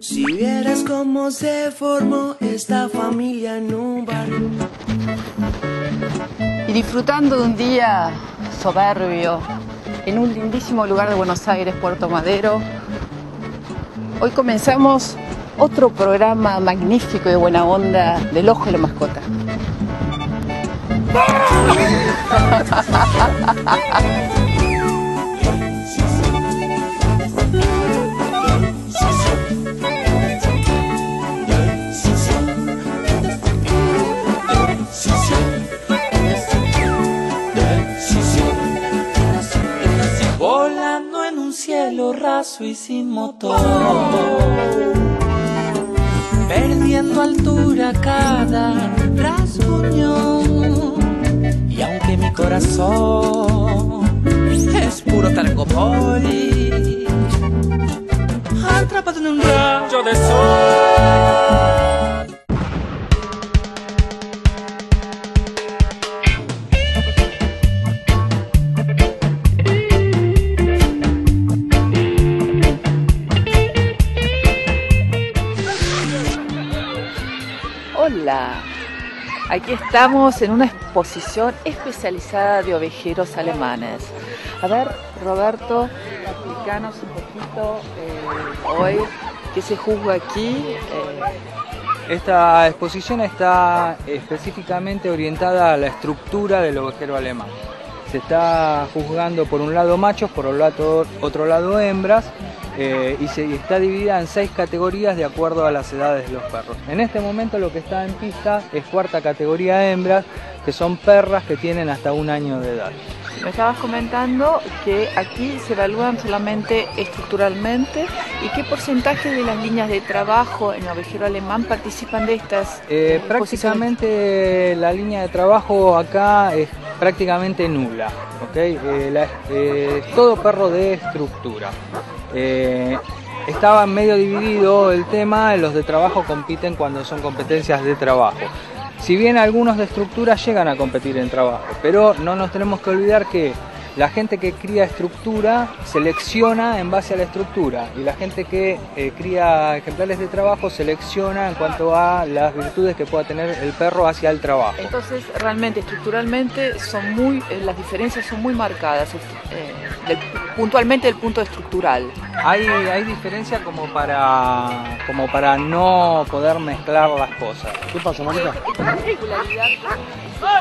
Si vieras cómo se formó esta familia en un barrio. Y disfrutando de un día soberbio en un lindísimo lugar de Buenos Aires, Puerto Madero, hoy comenzamos otro programa magnífico de buena onda del Ojo de la Mascota. Volando en un cielo raso y sin motor. Perdiendo altura cada rasguño. Corazón. Es puro targopoli, atrapado en un rayo de sol. Hola, aquí estamos en una exposición especializada de ovejeros alemanes. A ver, Roberto, explícanos un poquito eh, hoy qué se juzga aquí. eh, Esta exposición está específicamente orientada a la estructura del ovejero alemán. Se está juzgando por un lado machos, por otro lado hembras, eh, y se y está dividida en seis categorías de acuerdo a las edades de los perros. En este momento lo que está en pista es cuarta categoría hembras, que son perras que tienen hasta un año de edad. me estabas comentando que aquí se evalúan solamente estructuralmente y qué porcentaje de las líneas de trabajo en ovejero alemán participan de estas Eh, exposiciones? prácticamente la línea de trabajo acá es prácticamente nula. ¿ok? Eh, eh, todo perro de estructura. Eh, estaba medio dividido el tema, los de trabajo compiten cuando son competencias de trabajo. Si bien algunos de estructura llegan a competir en trabajo, pero no nos tenemos que olvidar que la gente que cría estructura selecciona en base a la estructura y la gente que eh, cría ejemplares de trabajo selecciona en cuanto a las virtudes que pueda tener el perro hacia el trabajo. Entonces, realmente, estructuralmente, son muy, eh, las diferencias son muy marcadas, eh, del- puntualmente del punto estructural. Hay, hay diferencia como para, como para no poder mezclar las cosas. ¿Qué pasa, Mónica? ¿Qué particularidad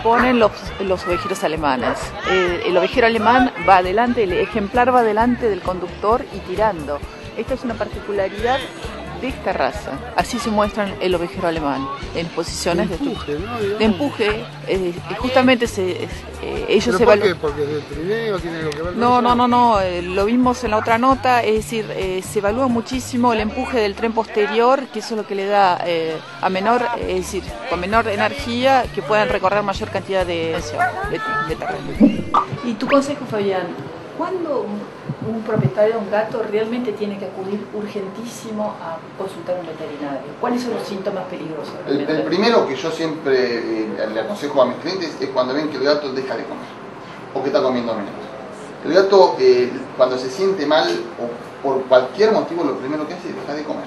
ponen los, los ovejeros alemanes? Eh, el ovejero alemán va adelante, el ejemplar va adelante del conductor y tirando. Esta es una particularidad de esta raza. Así se muestran el ovejero alemán en posiciones de, Empuje, ¿no? Digamos. de empuje. eh, justamente se, eh, ellos ¿Pero por qué? ¿Porque es trineo? ¿Tiene algo que ver con No, no, no, no, eh, lo vimos en la otra nota, es decir, eh, se evalúa muchísimo el empuje del tren posterior, que eso es lo que le da eh, a menor, eh, es decir, con menor energía, que puedan recorrer mayor cantidad de, de, de terreno. Y tu consejo, Fabián, ¿cuándo un, propietario de un gato realmente tiene que acudir urgentísimo a consultar a un veterinario? ¿Cuáles son los síntomas peligrosos? El, primero que yo siempre eh, le aconsejo a mis clientes es cuando ven que el gato deja de comer o que está comiendo menos. El gato eh, cuando se siente mal o por cualquier motivo lo primero que hace es dejar de comer.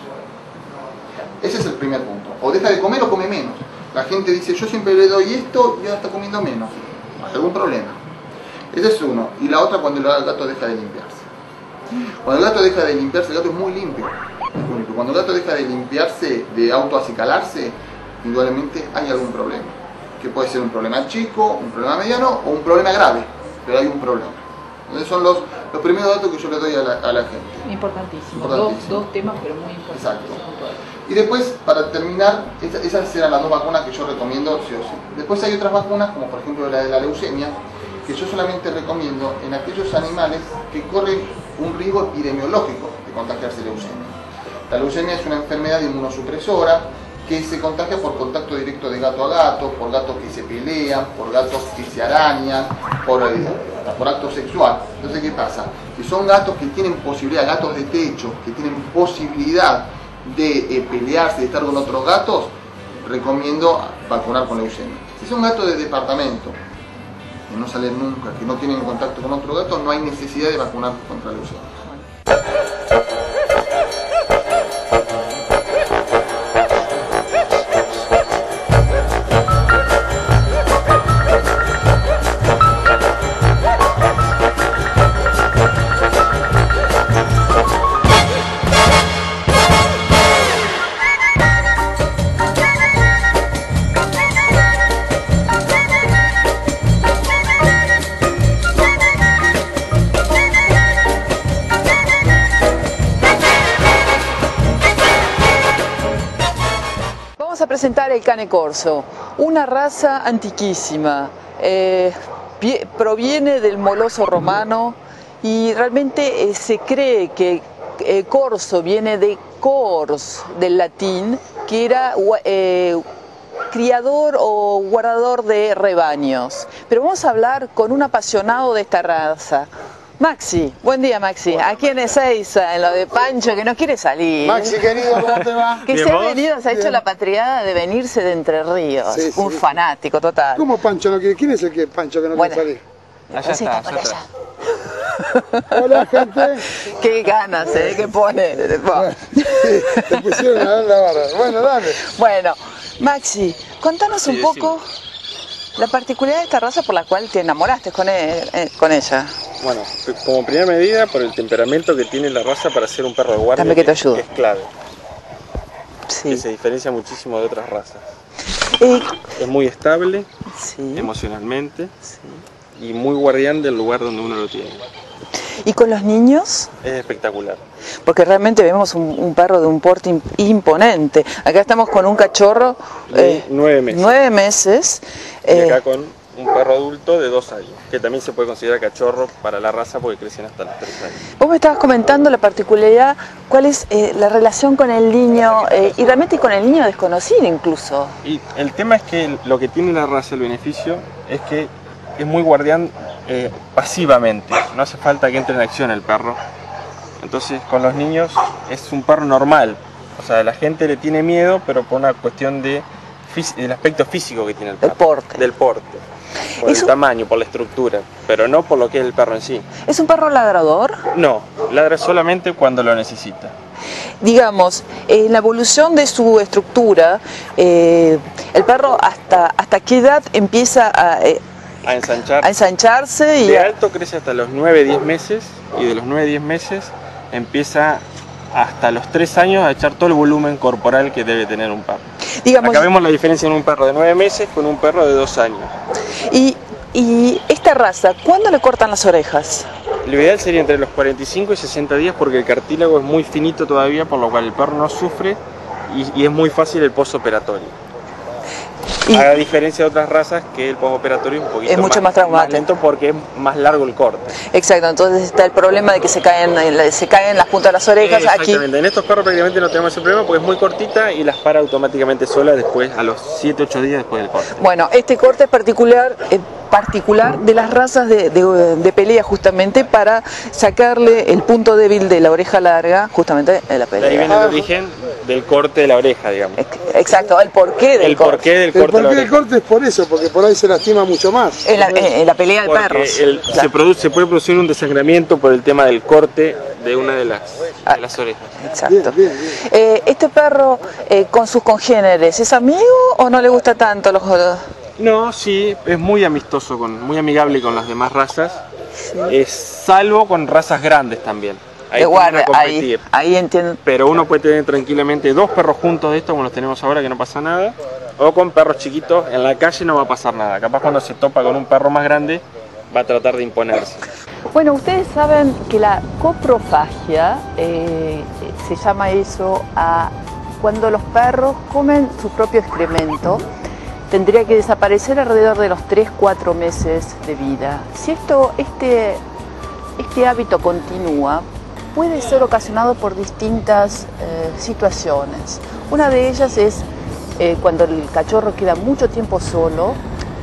Ese es el primer punto. O deja de comer o come menos. La gente dice yo siempre le doy esto y ahora está comiendo menos. ¿Hay algún problema? Ese es uno. Y la otra cuando el gato deja de limpiarse. Cuando el gato deja de limpiarse, el gato es muy limpio. Cuando el gato deja de limpiarse, de autoacicalarse, indudablemente hay algún problema. Que puede ser un problema chico, un problema mediano o un problema grave, pero hay un problema. Entonces son los, los primeros datos que yo le doy a la, a la gente. Importantísimo. Importantísimo. Dos, dos temas, pero muy importantes. Exacto. Y después, para terminar, esa- esas eran las dos vacunas que yo recomiendo sí o sí. Después hay otras vacunas, como por ejemplo la de la leucemia, yo solamente recomiendo en aquellos animales que corren un riesgo epidemiológico de contagiarse leucemia. La leucemia es una enfermedad inmunosupresora que se contagia por contacto directo de gato a gato, por gatos que se pelean, por gatos que se arañan, por, eh, por acto sexual. Entonces, ¿qué pasa? Si son gatos que tienen posibilidad, gatos de techo, que tienen posibilidad de eh, pelearse, de estar con otros gatos, recomiendo vacunar con leucemia. Si son gatos de departamento, que no salen nunca, que no tienen contacto con otro gato, no hay necesidad de vacunar contra la leucemia. A presentar el cane corso, una raza antiquísima. eh, proviene del moloso romano y realmente eh, se cree que eh, corso viene de cors, del latín, que era criador o guardador de rebaños. Pero vamos a hablar con un apasionado de esta raza. Maxi, buen día Maxi. Aquí en Ezeiza, en lo de Pancho, que no quiere salir. Maxi, querido, ¿cómo te va? Que se ha venido, se ha hecho la patriada de venirse de Entre Ríos. Sí, un sí. fanático total. ¿Cómo Pancho no quiere? ¿Quién es el que Pancho que no Bueno. quiere Allá Sí, está, allá allá. salir? Hola, gente. Qué ganas, ¿eh? Que pone. Sí, te pusieron a dar la barra. Bueno, dale. Bueno, Maxi, contanos un poco la particularidad de esta raza por la cual te enamoraste con, él- eh, con ella. Bueno, como primera medida, por el temperamento que tiene la raza para ser un perro de guardia, Dame que te ayudo. es clave, Sí. que se diferencia muchísimo de otras razas. Eh, Es muy estable sí, emocionalmente sí. y muy guardián del lugar donde uno lo tiene. ¿Y con los niños? Es espectacular. Porque realmente vemos un, un perro de un porte im- imponente. Acá estamos con un cachorro eh, nueve meses. nueve meses. Y eh, acá con un perro adulto de dos años, que también se puede considerar cachorro para la raza porque crecen hasta los tres años. Vos me estabas comentando la particularidad, cuál es eh, la relación con el niño eh, y realmente con el niño desconocido incluso. Y el tema es que lo que tiene la raza, el beneficio, es que es muy guardián eh, pasivamente. No hace falta que entre en acción el perro. Entonces, con los niños es un perro normal. O sea, la gente le tiene miedo, pero por una cuestión de del aspecto físico que tiene el perro. porte. Del porte. Por Eso- el tamaño, por la estructura, pero no por lo que es el perro en sí. ¿Es un perro ladrador? No, ladra solamente cuando lo necesita. Digamos, en la evolución de su estructura, eh, el perro hasta, hasta qué edad empieza a, eh, A ensanchar. a ensancharse y De a- alto crece hasta los 9-10 meses y de los 9-10 meses empieza hasta los 3 años a echar todo el volumen corporal que debe tener un perro. Digamos, Acá vemos la diferencia en un perro de 9 meses con un perro de 2 años. y, y esta raza, ¿cuándo le cortan las orejas? Lo ideal sería entre los 45 y 60 días porque el cartílago es muy finito todavía, por lo cual el perro no sufre y, y es muy fácil el postoperatorio. Y- A diferencia de otras razas que el postoperatorio es un poquito Es mucho más traumático. lento porque es más largo el corte. Exacto, entonces está el problema de que se caen, se caen las puntas de las orejas aquí. Exactamente, en estos perros prácticamente no tenemos ese problema porque es muy cortita y las para automáticamente sola después, a los 7-8 días después del corte. Bueno, este corte es particular, eh, particular de las razas de, de- de pelea justamente para sacarle el punto débil de la oreja larga justamente de la De ahí pelea. viene el origen del corte de la oreja, digamos. Ex- Exacto, el porqué del El corte. porqué del El corte del oreja. corte es por eso, porque por ahí se lastima mucho más. En la, en la pelea de Porque perros. el- Claro. se, produce, se puede producir un desangramiento por el tema del corte de una de las, de las orejas. Exacto. Bien, bien, bien. Eh, este perro eh, con sus congéneres, ¿es amigo o no le gusta tanto los No, sí, es muy amistoso, con, muy amigable con las demás razas, es salvo con razas grandes también. Ahí de tienden a guardia? Ahí, competir. ahí entiendo. pero uno puede tener tranquilamente dos perros juntos de estos, como los tenemos ahora, que no pasa nada, o con perros chiquitos en la calle no va a pasar nada. Capaz cuando se topa con un perro más grande, va a tratar de imponerse. Bueno, ustedes saben que la coprofagia eh, se llama eso a cuando los perros comen su propio excremento. Tendría que desaparecer alrededor de los 3-4 meses de vida. Si esto, este, este hábito continúa, puede ser ocasionado por distintas eh, situaciones. Una de ellas es eh, cuando el cachorro queda mucho tiempo solo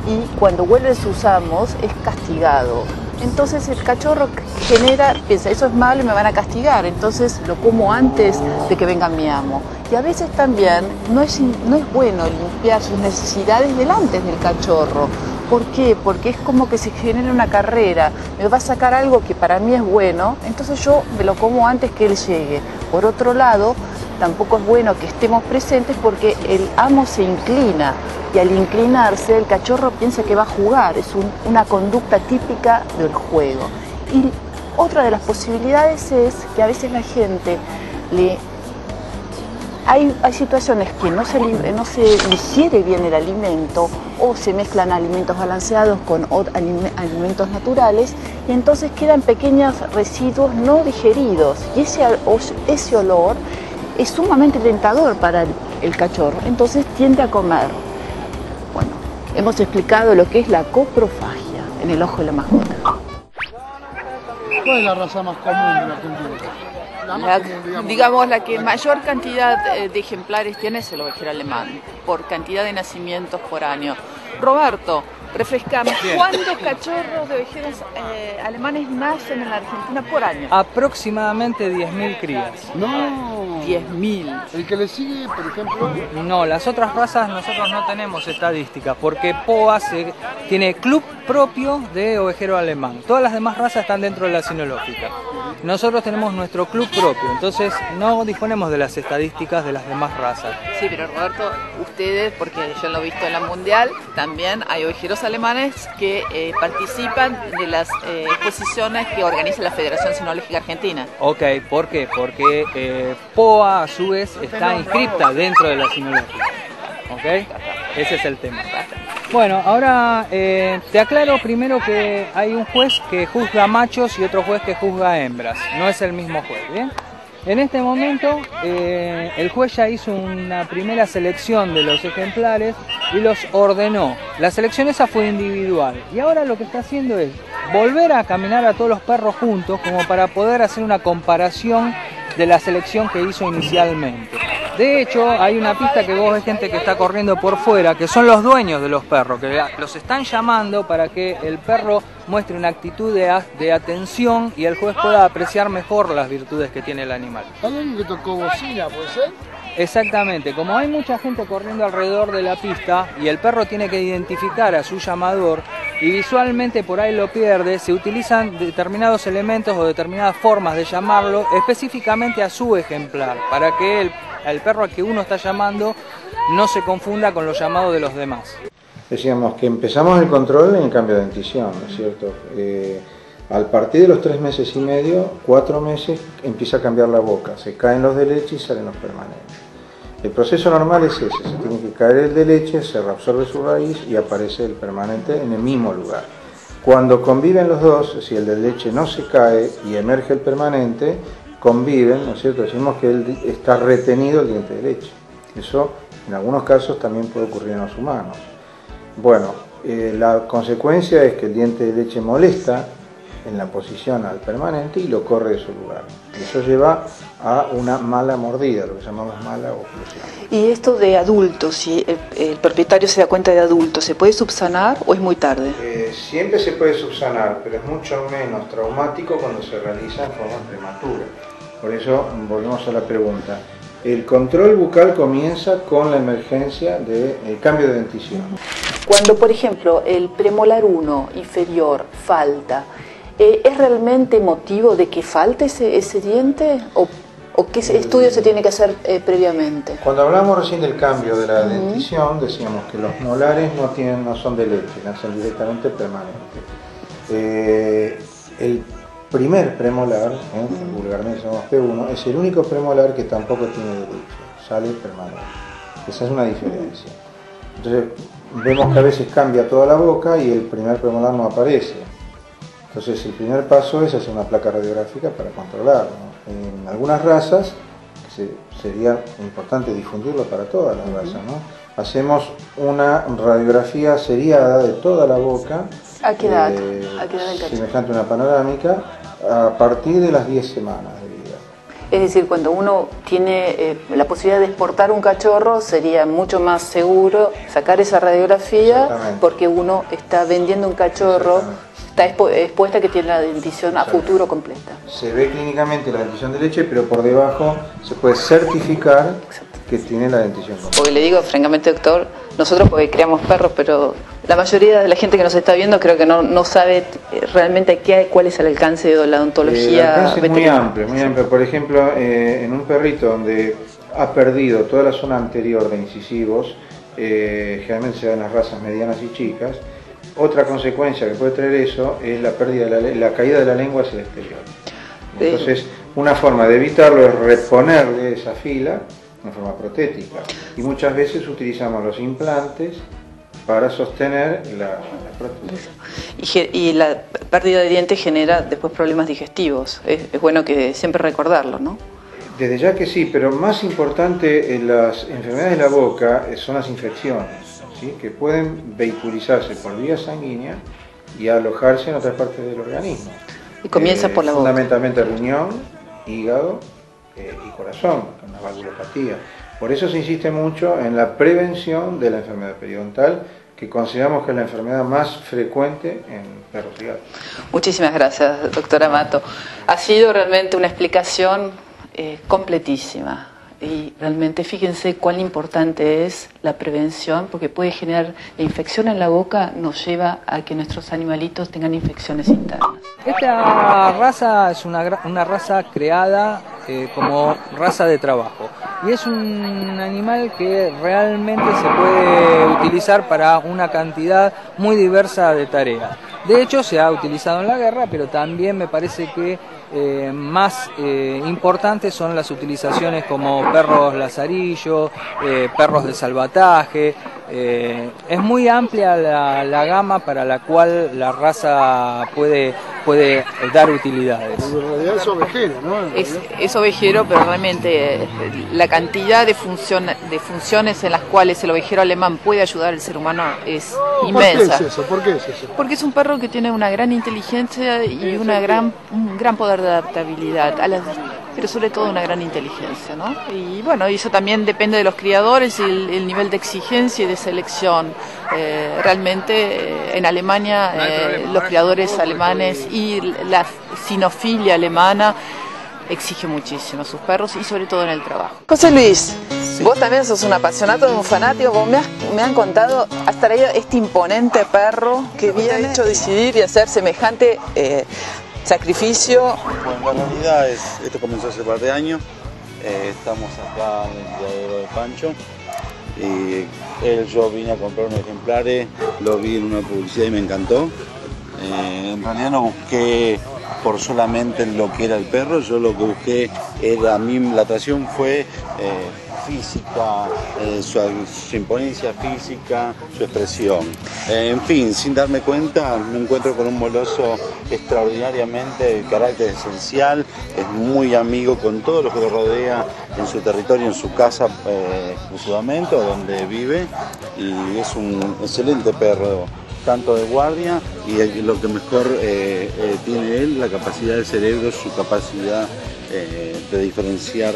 y cuando vuelven sus amos es castigado. Entonces el cachorro genera, piensa, eso es malo y me van a castigar, entonces lo como antes de que venga mi amo. Y a veces también no es, no es bueno limpiar sus necesidades delante del cachorro, ¿Por qué? Porque es como que se genera una carrera. Me va a sacar algo que para mí es bueno, entonces yo me lo como antes que él llegue. Por otro lado, tampoco es bueno que estemos presentes porque el amo se inclina y al inclinarse el cachorro piensa que va a jugar. Es un- una conducta típica del juego. Y otra de las posibilidades es que a veces la gente le hay, situaciones que no se, no se digiere bien el alimento o se mezclan alimentos balanceados con alimentos naturales y entonces quedan pequeños residuos no digeridos y ese, ese olor es sumamente tentador para el, el cachorro, entonces tiende a comer. Bueno, hemos explicado lo que es la coprofagia en el ojo de la mascota. ¿Cuál es la raza más común de la Argentina? La más La- común, digamos. digamos, la que mayor cantidad eh, de ejemplares tiene es el ovejero alemán, por cantidad de nacimientos por año. Roberto, refrescame, ¿cuántos cachorros de ovejeros eh, alemanes nacen en la Argentina por año? Aproximadamente 10.000 crías. No. 10.000. El que le sigue, por ejemplo, No, las otras razas nosotros no tenemos estadísticas porque POA se- tiene club propio de ovejero alemán. Todas las demás razas están dentro de la sinológica. Nosotros tenemos nuestro club propio, entonces no disponemos de las estadísticas de las demás razas. Sí, pero Roberto, ustedes, porque yo lo he visto en la Mundial, también hay ovejeros alemanes que eh, participan de las eh, exposiciones que organiza la Federación Sinológica Argentina. Ok, ¿por qué? Porque eh, POA a su vez está inscripta dentro de la sinológica. ¿Ok? Ese es el tema. Bueno, ahora eh, te aclaro primero que hay un juez que juzga machos y otro juez que juzga hembras. No es el mismo juez, ¿bien? En este momento eh, el juez ya hizo una primera selección de los ejemplares y los ordenó. La selección esa fue individual y ahora lo que está haciendo es volver a caminar a todos los perros juntos como para poder hacer una comparación de la selección que hizo inicialmente. De hecho, hay una pista que vos ves gente que está corriendo por fuera, que son los dueños de los perros, que los están llamando para que el perro muestre una actitud de, de atención y el juez pueda apreciar mejor las virtudes que tiene el animal. ¿hay alguien que tocó bocina, puede ser? Exactamente, como hay mucha gente corriendo alrededor de la pista y el perro tiene que identificar a su llamador y visualmente por ahí lo pierde, se utilizan determinados elementos o determinadas formas de llamarlo específicamente a su ejemplar, para que el, el perro al que uno está llamando no se confunda con los llamados de los demás. Decíamos que empezamos el control en cambio de dentición, ¿no es cierto? Eh, al partir de los tres meses y medio, cuatro meses, empieza a cambiar la boca, se caen los de leche y salen los permanentes. El proceso normal es ese, se tiene que caer el de leche, se reabsorbe su raíz y aparece el permanente en el mismo lugar. Cuando conviven los dos, si el de leche no se cae y emerge el permanente, conviven, ¿no es cierto? Decimos que está retenido el diente de leche. Eso en algunos casos también puede ocurrir en los humanos. Bueno, eh, la consecuencia es que el diente de leche molesta en la posición al permanente y lo corre de su lugar. Eso lleva a una mala mordida, lo que llamamos mala oclusión. Y esto de adultos, si el, el propietario se da cuenta de adultos, ¿se puede subsanar o es muy tarde? Eh, siempre se puede subsanar, pero es mucho menos traumático cuando se realiza en forma prematura. Por eso volvemos a la pregunta. El control bucal comienza con la emergencia del cambio de dentición. Cuando, por ejemplo, el premolar 1 inferior falta, eh, ¿es realmente motivo de que falte ese, ese diente? ¿O, o qué estudio se tiene que hacer eh, previamente? Cuando hablamos recién del cambio de la dentición, decíamos que los molares no, tienen, no son de leche, nacen directamente permanentes. Eh, el primer premolar, ¿eh? vulgarmente llamamos P1, es el único premolar que tampoco tiene de leche, sale permanente. Esa es una diferencia. Entonces, vemos que a veces cambia toda la boca y el primer premolar no aparece. Entonces, el primer paso es hacer una placa radiográfica para controlarlo. En algunas razas, se- sería importante difundirlo para todas las razas, ¿no? hacemos una radiografía seriada de toda la boca, ¿A qué edad? eh, ¿A qué edad semejante a una panorámica, a partir de las 10 semanas de vida. Es decir, cuando uno tiene eh, la posibilidad de exportar un cachorro, sería mucho más seguro sacar esa radiografía porque uno está vendiendo un cachorro, está expu- expuesta que tiene la dentición a futuro completa. Se ve clínicamente la dentición de leche, pero por debajo se puede certificar que tiene la dentición completa. Porque le digo, francamente, doctor, nosotros porque criamos perros, pero la mayoría de la gente que nos está viendo creo que no, no sabe eh, realmente qué, cuál es el alcance de la odontología alcance es muy amplio, muy amplio. Por ejemplo, eh, en un perrito donde ha perdido toda la zona anterior de incisivos, eh, generalmente se dan las razas medianas y chicas, otra consecuencia que puede traer eso es la pérdida de la, la caída de la lengua hacia el exterior. Entonces, una forma de evitarlo es reponerle esa fila en forma protética. Y muchas veces utilizamos los implantes para sostener la, la prótesis. Y, y la pérdida de dientes genera después problemas digestivos. Es, es bueno que siempre recordarlo, ¿no? Desde ya que sí, pero más importante en las enfermedades de la boca eh, son las infecciones, ¿sí? que pueden vehiculizarse por vía sanguínea y alojarse en otras partes del organismo. Y comienza por la boca. Fundamentalmente riñón, hígado eh, y corazón, con la valvulopatía. Por eso se insiste mucho en la prevención de la enfermedad periodontal, que consideramos que es la enfermedad más frecuente en perros y gatos. Muchísimas gracias, doctora Mato. Ha sido realmente una explicación eh, completísima. Y realmente fíjense cuán importante es la prevención, porque puede generar infección en la boca, nos lleva a que nuestros animalitos tengan infecciones internas. Esta raza es una, una raza creada eh, como raza de trabajo y es un animal que realmente se puede utilizar para una cantidad muy diversa de tareas. De hecho, se ha utilizado en la guerra, pero también me parece que eh, más eh, importantes son las utilizaciones como perros lazarillo, eh, perros de salvataje. eh, es muy amplia la, la gama para la cual la raza puede, puede dar utilidades. En realidad es ovejero, ¿no? Es, ovejero, pero realmente eh, la cantidad de, funcion- de funciones en las cuales el ovejero alemán puede ayudar al ser humano es ¿Por qué inmensa. es eso? ¿Por qué es eso? Porque es un perro que tiene una gran inteligencia y una gran, un gran poder de adaptabilidad, a las- pero sobre todo una gran inteligencia, ¿no? Y bueno, y eso también depende de los criadores y el, el nivel de exigencia y de selección. Eh, realmente eh, en Alemania eh, los criadores alemanes y la sinofilia alemana exige muchísimo a sus perros y sobre todo en el trabajo. José Luis, vos también sos un apasionado, un fanático, vos me, has- me han contado, has traído este imponente perro que viene hecho decidir y hacer semejante eh, sacrificio. Bueno, la realidad es, esto comenzó hace par de años, eh, estamos acá en el criadero de Pancho y él, yo vine a comprar unos ejemplares, lo vi en una publicidad y me encantó. Eh, en realidad no busqué por solamente lo que era el perro, yo lo que busqué era, a mí la atracción fue eh, física, eh, su, imponencia física, su expresión. Eh, en fin, sin darme cuenta, me encuentro con un moloso extraordinariamente de carácter esencial, es muy amigo con todo lo que lo rodea en su territorio, en su casa, eh, en Sudamento, donde vive, y es un excelente perro tanto de guardia y lo que mejor eh, tiene él, la capacidad del cerebro, su capacidad eh, de diferenciar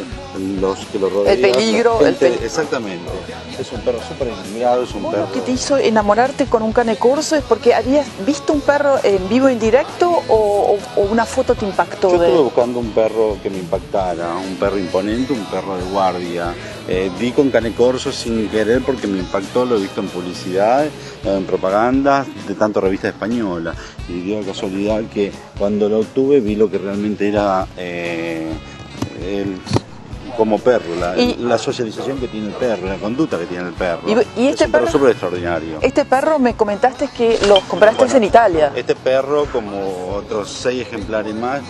los que lo rodean. peligro, el gente- pe- Exactamente, es un perro súper equilibrado, es un perro... lo que te hizo enamorarte con un cane corso es porque habías visto un perro en vivo en directo o, o- o una foto te impactó Yo de estuve buscando un perro que me impactara, un perro imponente, un perro de guardia. Eh, vi con cane corso sin querer porque me impactó, lo he visto en publicidad, en propaganda, de tanto revista española. Y dio la casualidad que cuando lo tuve vi lo que realmente era eh, el- como perro, la, Y- la socialización que tiene el perro, la conducta que tiene el perro. Y- y este es un perro súper extraordinario. Este perro me comentaste que lo compraste Bueno, en Italia. Este perro, como otros seis ejemplares más,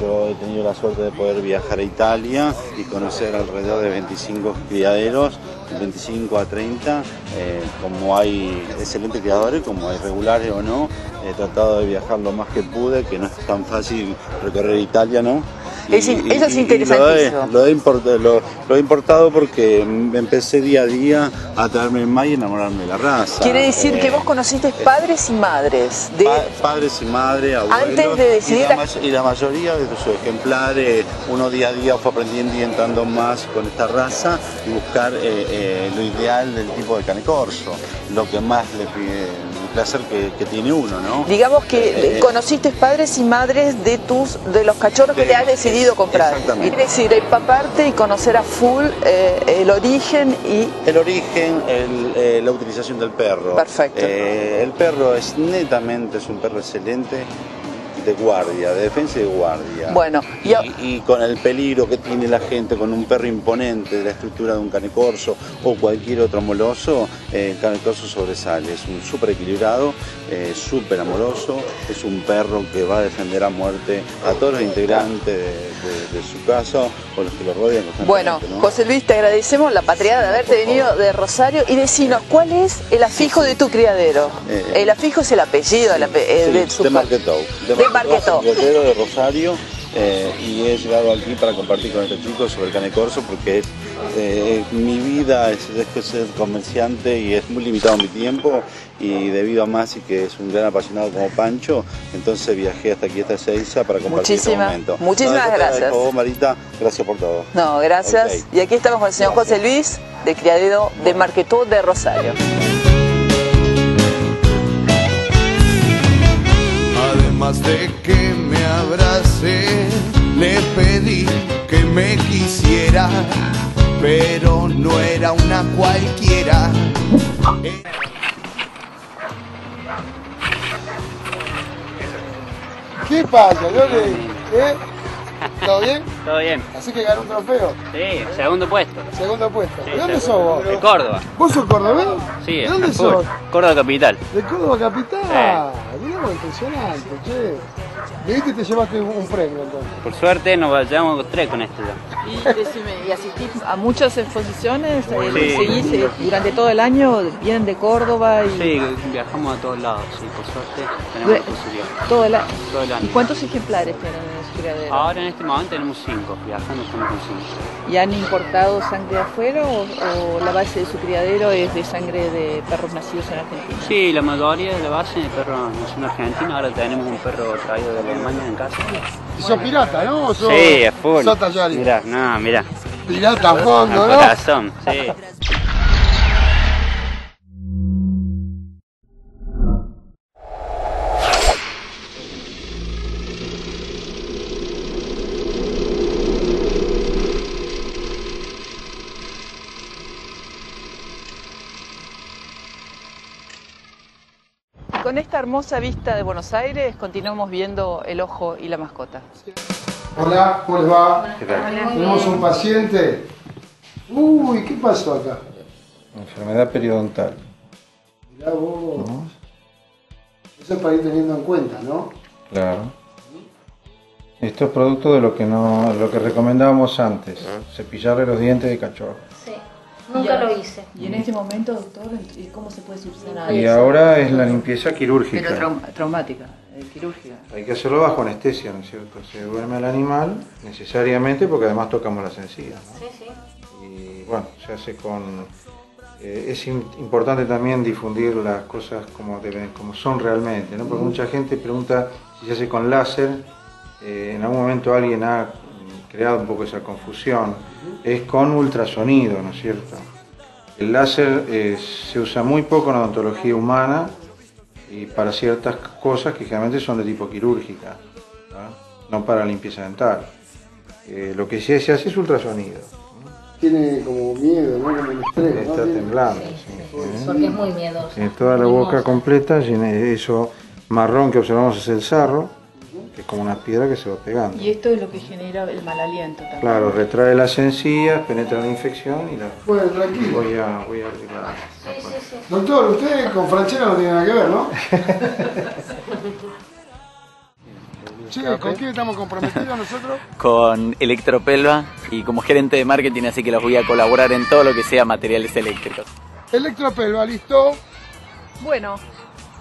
yo he tenido la suerte de poder viajar a Italia y conocer alrededor de 25 criaderos, 25 a 30. eh, como hay excelentes criadores, como hay regulares o no, he tratado de viajar lo más que pude, que no es tan fácil recorrer Italia, ¿no? Es eso es interesantísimo. Lo he, import- lo- lo he importado porque empecé día a día a traerme más y enamorarme de la raza. Quiere decir Eh, que vos conociste padres y madres de Pa- padres y madres, abuelos. Antes de decidir y, la, y mayoría de sus ejemplares, uno día a día fue aprendiendo y entrando más con esta raza y buscar eh, eh, lo ideal del tipo de cane corso, lo que más le pide placer que, que tiene uno, ¿no? Digamos que Eh, conociste padres y madres de tus de los cachorros que te has decidido comprar. exactamente. Es decir, empaparte y conocer a full eh, el origen y El origen, el, eh, la utilización del perro. Perfecto. Eh, el perro es netamente, es un perro excelente de guardia, de defensa y de guardia. Bueno, y y, a- y con el peligro que tiene la gente, con un perro imponente de la estructura de un canecorso o cualquier otro moloso, eh, el canecorso sobresale. Es un súper equilibrado, eh, súper amoroso, es un perro que va a defender a muerte a todos los integrantes de, de- de su casa o los que lo rodean. Bueno. José Luis, te agradecemos la patria de haberte venido de Rosario y decinos cuál es el afijo de tu criadero. Eh, el afijo es el apellido el eh, de de. De Marquetou. criadero de Rosario. eh, y he llegado aquí para compartir con estos chicos sobre el canecorso porque es, eh, mi vida es, es ser comerciante y es muy limitado mi tiempo y debido a Masi que es un gran apasionado como Pancho, entonces viajé hasta aquí, hasta Ezeiza para compartir Muchísima- este momento. muchísimas yo te gracias. vos, Marita, gracias por todo. No, gracias. Ok. Y aquí estamos con el señor José Luis, de criadero de Marquetó de Rosario. Además de que me abracé, le pedí que me quisiera, pero no era una cualquiera. ¿Qué pasa, Lore? ¿Eh? ¿Todo bien? Todo bien. Así que ganó un trofeo. Sí, segundo puesto. Segundo puesto. Sí, ¿De dónde segundo. sos vos? De Córdoba. ¿Vos sos cordobés? Sí, ¿De dónde sos? Córdoba capital. De Córdoba Capital. Impresionante, che. Y viste te llevaste un premio entonces. Por suerte nos llevamos tres con esto ya. Y decime, ¿y asistís a muchas exposiciones? Eh, Sí. ¿Seguís eh, durante todo el año? ¿Vienen de Córdoba? Y Sí, viajamos a todos lados, sí, por suerte tenemos la posibilidad. Todo el año. Todo el ¿Y año. cuántos ejemplares tienen en su criadero? Ahora en este momento tenemos cinco, viajando estamos con cinco. ¿Y han importado sangre de afuera o, o la base de su criadero es de sangre de perros nacidos en Argentina? Sí, la mayoría de la base de perros nació en Argentina, ahora tenemos un perro traído de Alemania en casa. Y sos pirata, ¿no? ¿O sos, Sí, a full. sos Tallari? Mirá, no, mirá. Pirata a fondo, ¿no? corazón, sí. Y con esta hermosa vista de Buenos Aires continuamos viendo el ojo y la mascota. Hola, ¿cómo les va? ¿Qué tal? Tenemos un paciente. Uy, ¿qué pasó acá? Enfermedad periodontal. Mirá vos. Eso es para ir teniendo en cuenta, ¿no? Claro. Esto es producto de lo que no, lo que recomendábamos antes, cepillarle los dientes de cachorro. Sí, nunca lo hice. Y en este momento, doctor, ¿cómo se puede subsanar Y ahora es la limpieza quirúrgica. Pero traum- traumática, eh, quirúrgica. Hay que hacerlo bajo anestesia, ¿no es cierto? Se duerme al animal necesariamente porque además tocamos las encías. ¿no? Sí, sí. Y bueno, se hace con... eh, es im- importante también difundir las cosas como, deben, como son realmente, ¿no? Porque mucha gente pregunta si se hace con láser. Eh, en algún momento alguien ha mm, creado un poco esa confusión. Es con ultrasonido, ¿no es cierto? El láser eh, se usa muy poco en odontología humana y para ciertas cosas que generalmente son de tipo quirúrgica, ¿no? no para limpieza dental. Eh, lo que sí se hace es ultrasonido. Tiene como miedo, ¿no? Como un estrés. Está temblando. sí, sí. Porque es muy miedoso. Tiene toda la boca completa, eso marrón que observamos es el sarro, es como una piedra que se va pegando. Y esto es lo que genera el mal aliento también. Claro, retrae las encías, penetra la infección y la Bueno, tranquilo. voy a, voy a abrir la- Doctor, usted con Franchella no tiene nada que ver, ¿no? Che, ¿con quién estamos comprometidos nosotros? con Electropelva y como gerente de marketing, así que los voy a colaborar en todo lo que sea materiales eléctricos. Electropelva, listo. Bueno,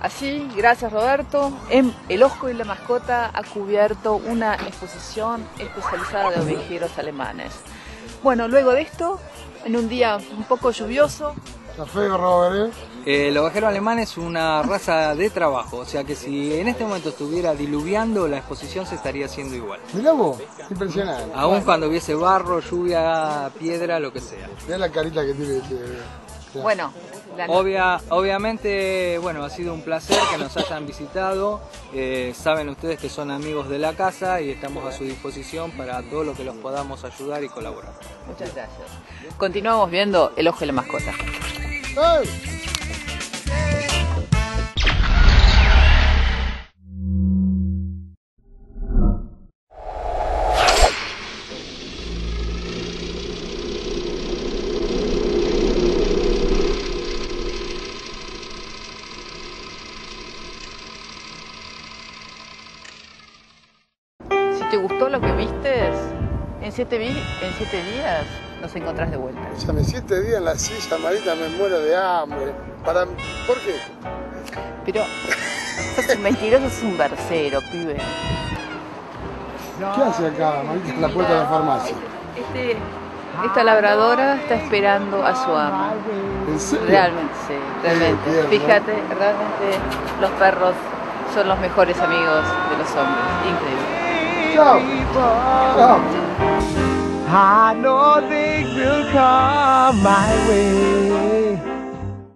así, gracias Roberto, en El Ojo y la Mascota ha cubierto una exposición especializada de ovejeros alemanes. Bueno, luego de esto, en un día un poco lluvioso, Está feo, Robert, ¿eh? El ovejero alemán es una raza de trabajo, o sea que si en este momento estuviera diluviando, la exposición se estaría haciendo igual. Mirá vos, impresionante. Aún cuando hubiese barro, lluvia, piedra, lo que sea. Mirá la carita que tiene este. Bueno, la- Obvia, obviamente, bueno, ha sido un placer que nos hayan visitado. Eh, saben ustedes que son amigos de la casa y estamos a su disposición para todo lo que los podamos ayudar y colaborar. Muchas gracias. Continuamos viendo El Ojo de la Mascota. Siete, en siete días nos encontrás de vuelta. Ya me siete días en la silla, Marita, me muero de hambre. Para... ¿Por qué? Pero sos un mentiroso, sos un versero, pibe. ¿Qué hace acá, Marita, en la puerta de la farmacia? Este, esta labradora está esperando a su amo. ¿En serio? Realmente, sí, realmente. Tierno. Fíjate, realmente los perros son los mejores amigos de los hombres. Increíble. Chao. Chao. I know things will come my way.